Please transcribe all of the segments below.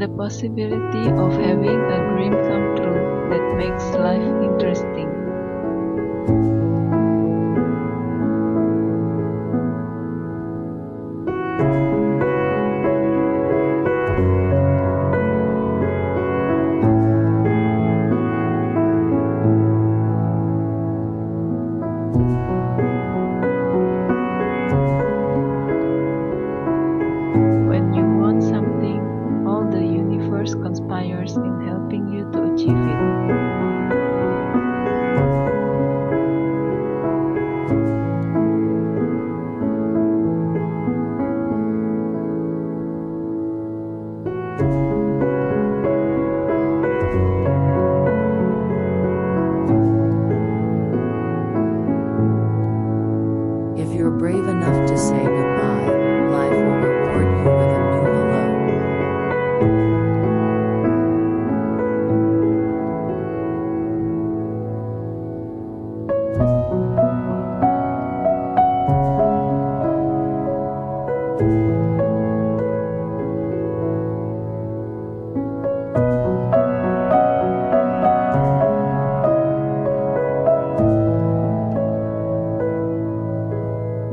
the possibility of having a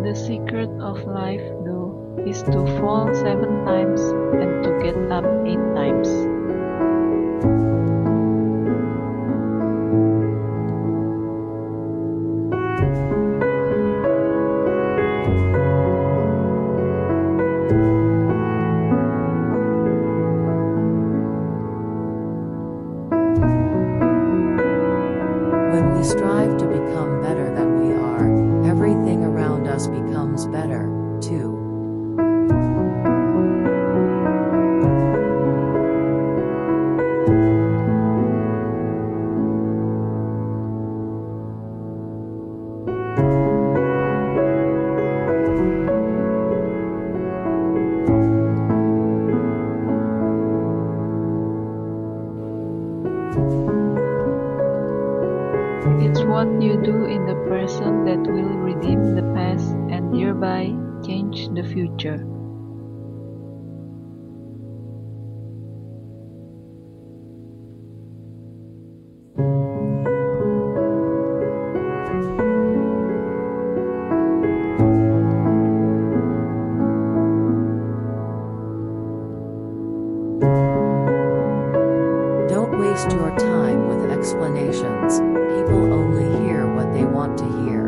The secret of life, though, is to fall seven times and to get up eight times. When It's what you do in the present that will redeem the past and thereby change the future. Time with explanations. People only hear what they want to hear.